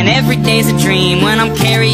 And every day's a dream when I'm carrying